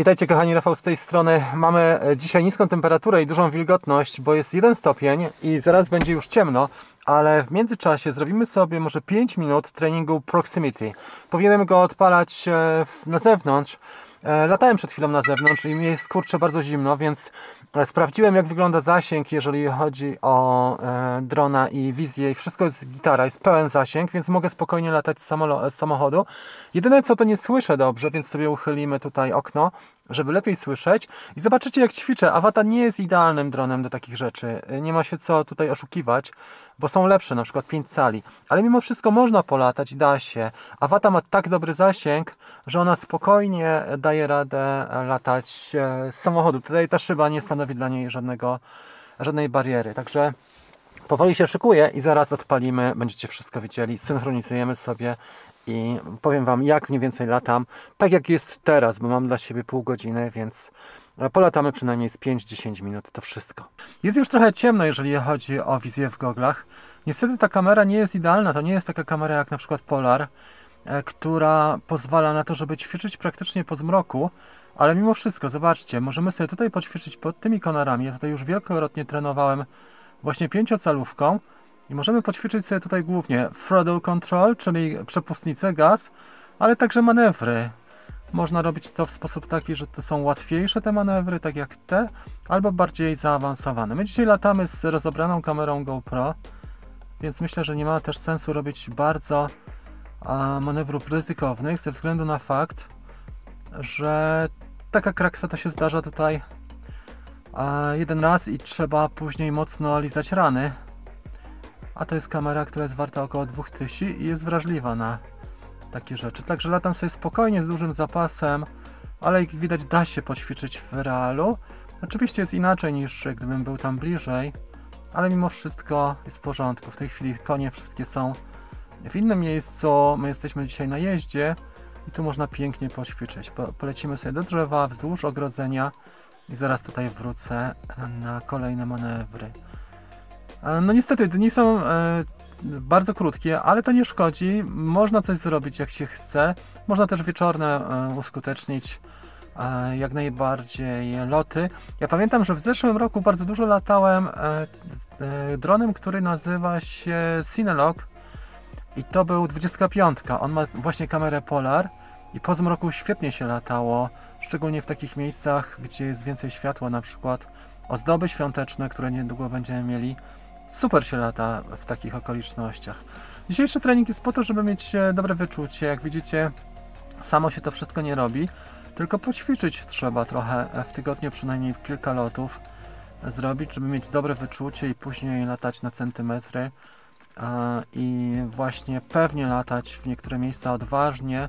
Witajcie kochani, Rafał z tej strony. Mamy e, dzisiaj niską temperaturę i dużą wilgotność, bo jest 1 stopień i zaraz będzie już ciemno, ale w międzyczasie zrobimy sobie może 5 minut treningu proximity. Powinienem go odpalać e, na zewnątrz. E, latałem przed chwilą na zewnątrz i mi jest kurczę bardzo zimno, więc sprawdziłem jak wygląda zasięg, jeżeli chodzi o drona i wizję i wszystko jest gitara, jest pełen zasięg, więc mogę spokojnie latać z, z samochodu. Jedyne co to nie słyszę dobrze, więc sobie uchylimy tutaj okno żeby lepiej słyszeć. I zobaczycie jak ćwiczę. Awata nie jest idealnym dronem do takich rzeczy. Nie ma się co tutaj oszukiwać, bo są lepsze, na przykład 5 cali. Ale mimo wszystko można polatać, da się. Awata ma tak dobry zasięg, że ona spokojnie daje radę latać e, z samochodu. Tutaj ta szyba nie stanowi dla niej żadnego, żadnej bariery. Także powoli się szykuję i zaraz odpalimy. Będziecie wszystko widzieli. Synchronizujemy sobie i powiem Wam, jak mniej więcej latam, tak jak jest teraz, bo mam dla siebie pół godziny, więc polatamy przynajmniej z 5-10 minut, to wszystko. Jest już trochę ciemno, jeżeli chodzi o wizję w goglach. Niestety ta kamera nie jest idealna, to nie jest taka kamera jak na przykład Polar, e, która pozwala na to, żeby ćwiczyć praktycznie po zmroku, ale mimo wszystko, zobaczcie, możemy sobie tutaj poćwiczyć pod tymi konarami. Ja tutaj już wielokrotnie trenowałem właśnie pięciocalówką, i możemy poćwiczyć sobie tutaj głównie throttle control, czyli przepustnicę, gaz, ale także manewry. Można robić to w sposób taki, że to są łatwiejsze te manewry, tak jak te, albo bardziej zaawansowane. My dzisiaj latamy z rozebraną kamerą GoPro, więc myślę, że nie ma też sensu robić bardzo manewrów ryzykownych, ze względu na fakt, że taka kraksa to się zdarza tutaj jeden raz i trzeba później mocno lizać rany a to jest kamera, która jest warta około 2000 i jest wrażliwa na takie rzeczy. Także latam sobie spokojnie z dużym zapasem, ale jak widać da się poćwiczyć w realu. Oczywiście jest inaczej niż gdybym był tam bliżej, ale mimo wszystko jest w porządku. W tej chwili konie wszystkie są w innym miejscu. My jesteśmy dzisiaj na jeździe i tu można pięknie poćwiczyć. Po, polecimy sobie do drzewa, wzdłuż ogrodzenia i zaraz tutaj wrócę na kolejne manewry. E, no niestety, dni są e, bardzo krótkie, ale to nie szkodzi. Można coś zrobić jak się chce. Można też wieczorne e, uskutecznić jak najbardziej loty. Ja pamiętam, że w zeszłym roku bardzo dużo latałem dronem, który nazywa się Cinelog i to był 25. On ma właśnie kamerę Polar i po zmroku świetnie się latało, szczególnie w takich miejscach, gdzie jest więcej światła, na przykład ozdoby świąteczne, które niedługo będziemy mieli super się lata w takich okolicznościach. Dzisiejszy trening jest po to, żeby mieć e, dobre wyczucie. Jak widzicie, samo się to wszystko nie robi, tylko poćwiczyć trzeba trochę e, w tygodniu, przynajmniej kilka lotów zrobić, żeby mieć dobre wyczucie i później latać na centymetry i właśnie pewnie latać w niektóre miejsca odważnie.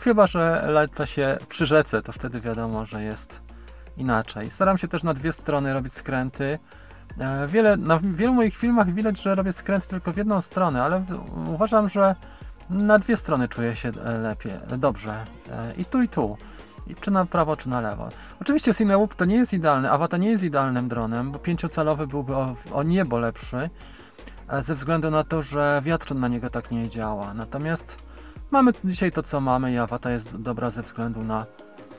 Chyba, że lata się przy rzece, to wtedy wiadomo, że jest inaczej. Staram się też na dwie strony robić skręty. E, wiele, na wielu moich filmach widać, że robię skręt tylko w jedną stronę, ale uważam, że na dwie strony czuję się e, lepiej, dobrze. E, I tu, i tu. I czy na prawo, czy na lewo. Oczywiście Cinewoop to nie jest idealny, Avata nie jest idealnym dronem, bo pięciocalowy byłby o, o niebo lepszy, ze względu na to, że wiatr na niego tak nie działa. Natomiast mamy dzisiaj to, co mamy i Avata jest dobra ze względu na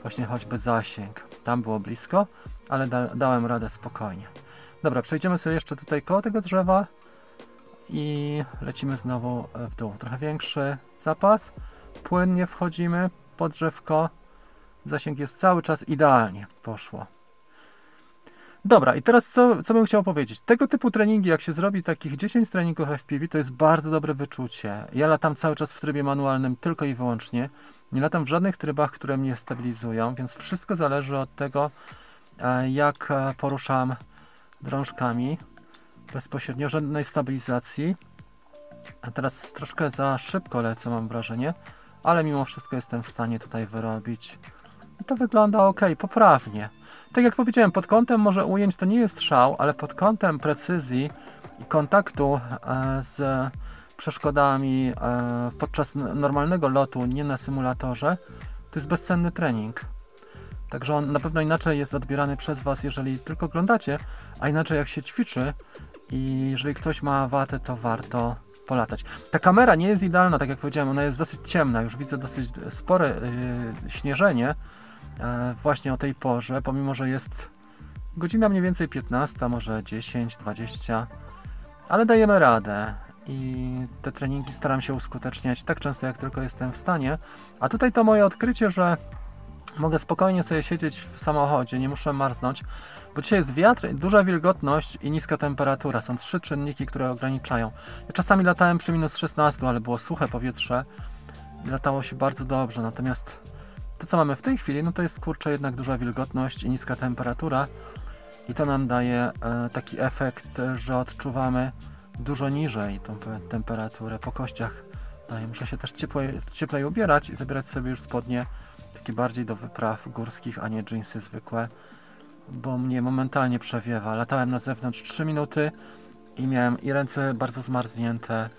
właśnie choćby zasięg. Tam było blisko, ale da, dałem radę spokojnie. Dobra, przejdziemy sobie jeszcze tutaj koło tego drzewa i lecimy znowu w dół. Trochę większy zapas. Płynnie wchodzimy pod drzewko. Zasięg jest cały czas idealnie. Poszło. Dobra, i teraz co, co bym chciał powiedzieć? Tego typu treningi, jak się zrobi takich 10 treningów FPV, to jest bardzo dobre wyczucie. Ja latam cały czas w trybie manualnym tylko i wyłącznie. Nie latam w żadnych trybach, które mnie stabilizują, więc wszystko zależy od tego, e, jak e, poruszam drążkami bezpośrednio żadnej stabilizacji. A teraz troszkę za szybko lecę, mam wrażenie, ale mimo wszystko jestem w stanie tutaj wyrobić. To wygląda ok, poprawnie. Tak jak powiedziałem, pod kątem może ujęć to nie jest szał, ale pod kątem precyzji i kontaktu e, z przeszkodami e, podczas normalnego lotu, nie na symulatorze, to jest bezcenny trening. Także on na pewno inaczej jest odbierany przez Was, jeżeli tylko oglądacie, a inaczej jak się ćwiczy i jeżeli ktoś ma watę, to warto polatać. Ta kamera nie jest idealna, tak jak powiedziałem, ona jest dosyć ciemna, już widzę dosyć spore yy, śnieżenie, właśnie o tej porze, pomimo że jest godzina mniej więcej 15, może 10, 20, ale dajemy radę i te treningi staram się uskuteczniać tak często, jak tylko jestem w stanie. A tutaj to moje odkrycie, że mogę spokojnie sobie siedzieć w samochodzie, nie muszę marznąć, bo dzisiaj jest wiatr, duża wilgotność i niska temperatura. Są trzy czynniki, które ograniczają. Ja czasami latałem przy minus 16, ale było suche powietrze i latało się bardzo dobrze. Natomiast to, co mamy w tej chwili, no to jest kurczę jednak duża wilgotność i niska temperatura i to nam daje e, taki efekt, że odczuwamy dużo niżej tą temperaturę po kościach. Daje. Muszę się też cieplej, cieplej ubierać i zabierać sobie już spodnie takie bardziej do wypraw górskich, a nie jeansy zwykłe, bo mnie momentalnie przewiewa. Latałem na zewnątrz 3 minuty i miałem i ręce bardzo zmarznięte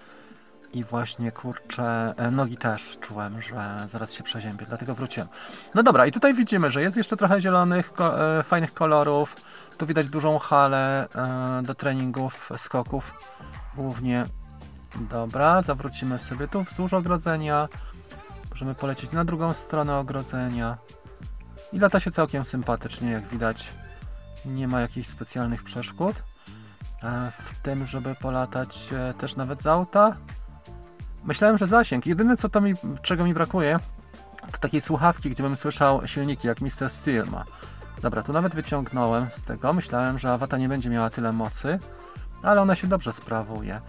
i właśnie kurczę, e, nogi też czułem, że zaraz się przeziębię, dlatego wróciłem. No dobra, i tutaj widzimy, że jest jeszcze trochę zielonych, ko e, fajnych kolorów. Tu widać dużą halę e, do treningów, skoków głównie. Dobra, zawrócimy sobie tu wzdłuż ogrodzenia. Możemy polecieć na drugą stronę ogrodzenia. I lata się całkiem sympatycznie, jak widać. Nie ma jakichś specjalnych przeszkód w tym, żeby polatać też nawet z auta. Myślałem, że zasięg. Jedyne, co to mi, czego mi brakuje, to takiej słuchawki, gdzie bym słyszał silniki, jak Mr. Steel ma. Dobra, tu nawet wyciągnąłem z tego. Myślałem, że Awata nie będzie miała tyle mocy ale ona się dobrze sprawuje.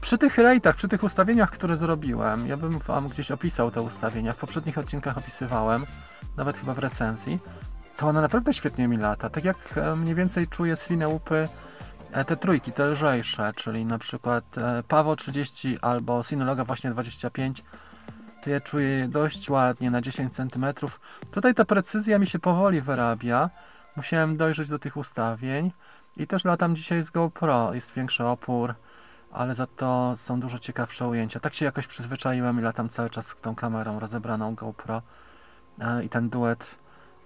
Przy tych rejtach, przy tych ustawieniach, które zrobiłem, ja bym Wam gdzieś opisał te ustawienia, w poprzednich odcinkach opisywałem, nawet chyba w recenzji, to ona naprawdę świetnie mi lata. Tak jak e, mniej więcej czuję z Lineupy e, te trójki, te lżejsze, czyli na przykład e, Pawo 30 albo Synologa właśnie 25, to je czuję dość ładnie na 10 cm. Tutaj ta precyzja mi się powoli wyrabia. Musiałem dojrzeć do tych ustawień. I też latam dzisiaj z GoPro, jest większy opór, ale za to są dużo ciekawsze ujęcia. Tak się jakoś przyzwyczaiłem i latam cały czas z tą kamerą rozebraną GoPro e, i ten duet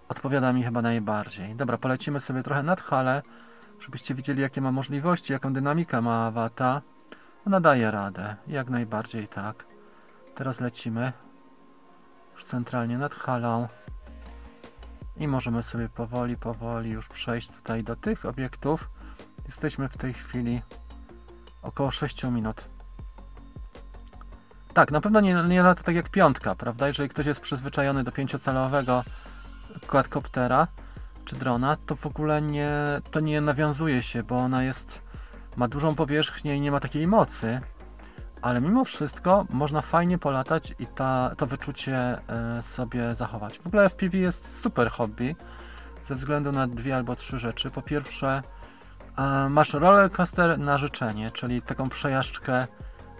odpowiada mi chyba najbardziej. Dobra, polecimy sobie trochę nad halę, żebyście widzieli jakie ma możliwości, jaką dynamikę ma Awata. Ona daje radę, jak najbardziej tak. Teraz lecimy już centralnie nad halą i możemy sobie powoli, powoli już przejść tutaj do tych obiektów. Jesteśmy w tej chwili około 6 minut. Tak, na pewno nie, nie lata tak jak piątka, prawda? Jeżeli ktoś jest przyzwyczajony do pięciocalowego quadcoptera czy drona, to w ogóle nie, to nie nawiązuje się, bo ona jest, ma dużą powierzchnię i nie ma takiej mocy ale mimo wszystko można fajnie polatać i ta, to wyczucie e, sobie zachować. W ogóle FPV jest super hobby ze względu na dwie albo trzy rzeczy. Po pierwsze, e, masz roller coaster na życzenie, czyli taką przejażdżkę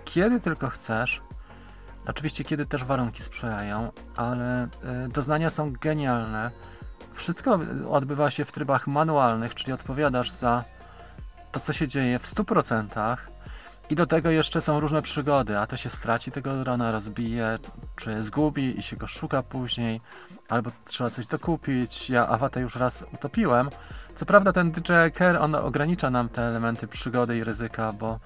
kiedy tylko chcesz. Oczywiście, kiedy też warunki sprzyjają, ale e, doznania są genialne. Wszystko odbywa się w trybach manualnych, czyli odpowiadasz za to, co się dzieje w 100%. I do tego jeszcze są różne przygody, a to się straci tego drona, rozbije, czy zgubi i się go szuka później, albo trzeba coś dokupić. Ja Awatę już raz utopiłem. Co prawda ten DJI Care, on ogranicza nam te elementy przygody i ryzyka, bo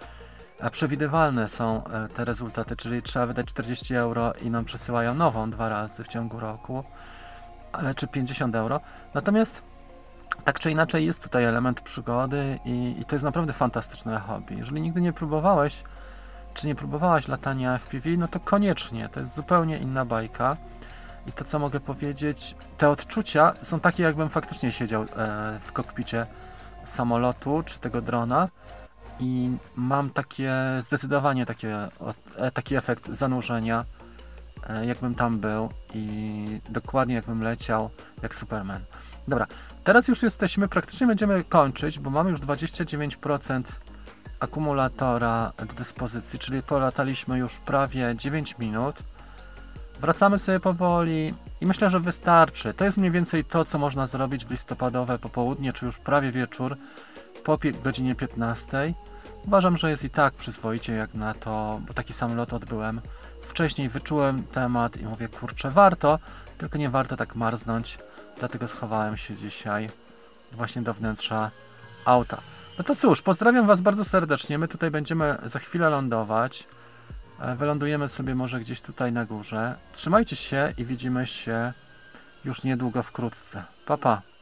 e, przewidywalne są e, te rezultaty, czyli trzeba wydać 40 euro i nam przesyłają nową dwa razy w ciągu roku, czy 50 euro. Natomiast tak czy inaczej jest tutaj element przygody i, i, to jest naprawdę fantastyczne hobby. Jeżeli nigdy nie próbowałeś, czy nie próbowałaś latania FPV, no to koniecznie, to jest zupełnie inna bajka. I to co mogę powiedzieć, te odczucia są takie jakbym faktycznie siedział e, w kokpicie samolotu czy tego drona i mam takie zdecydowanie takie, e, taki efekt zanurzenia, e, jakbym tam był i dokładnie jakbym leciał jak Superman. Dobra, teraz już jesteśmy, praktycznie będziemy kończyć, bo mamy już 29% akumulatora do dyspozycji, czyli polataliśmy już prawie 9 minut. Wracamy sobie powoli i myślę, że wystarczy. To jest mniej więcej to, co można zrobić w listopadowe popołudnie, czy już prawie wieczór po godzinie 15. Uważam, że jest i tak przyzwoicie jak na to, bo taki sam lot odbyłem. Wcześniej wyczułem temat i mówię, kurczę, warto, tylko nie warto tak marznąć Dlatego schowałem się dzisiaj właśnie do wnętrza auta. No to cóż, pozdrawiam Was bardzo serdecznie. My tutaj będziemy za chwilę lądować. E, wylądujemy sobie może gdzieś tutaj na górze. Trzymajcie się i widzimy się już niedługo wkrótce. Pa, pa.